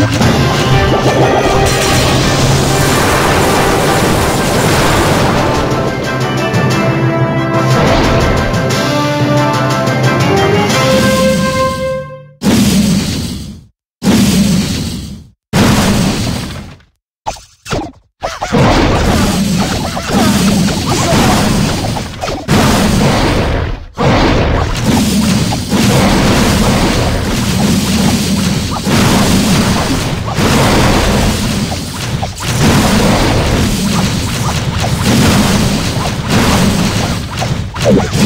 you Uhum.